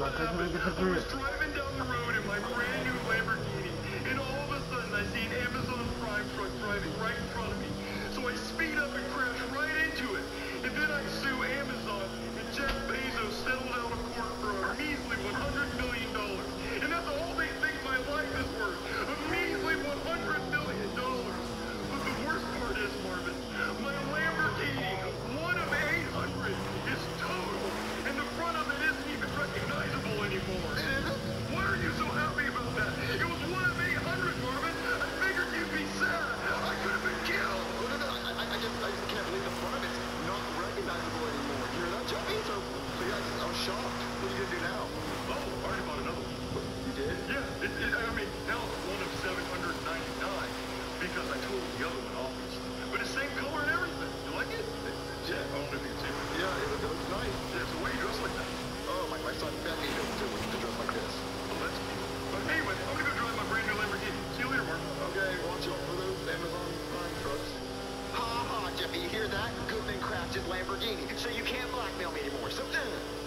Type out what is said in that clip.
What happened? Was shocked. What are you gonna do now? Oh, I already bought another one. You did? Yeah, it, it, I mean, now it's one of 799 because I told the other one, obviously. But it's same color and everything. You like it? Yeah, I don't know if you can see it. Yeah, it looks, it nice. Yeah, so why you dress like that? Oh, my, my son Bentley to, to, to dress like this. Oh, that's cute. But anyway, I'm gonna go drive my brand new Lamborghini. See you later, Mark. Okay, watch out for those Amazon Prime trucks. Ha ha, Jeffy, you hear that? Goodman crafted Lamborghini, so you can't blackmail me anymore. So, uh.